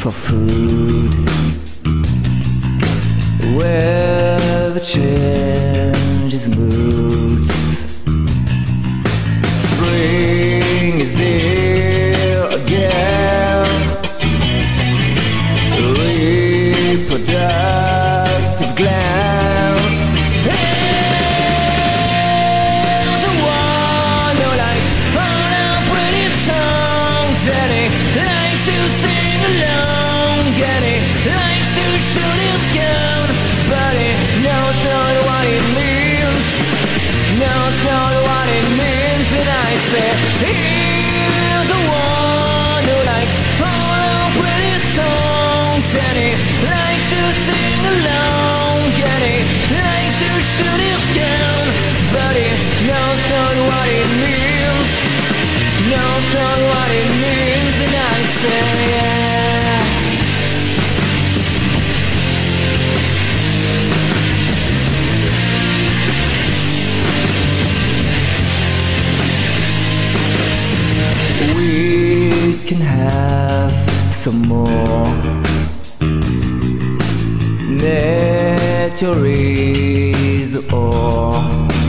for food. Where the changes moods. Spring is here again. Reproductive glands. One who likes all our pretty songs and likes to sing along and he likes to shoot his gun, but he knows not what it means. Knows not what it means, and I say here's the one who likes all our pretty songs. And he likes to sing along. And he likes to shoot his gun, but he knows not what it means. Knows not can have some more. Meteors or Roses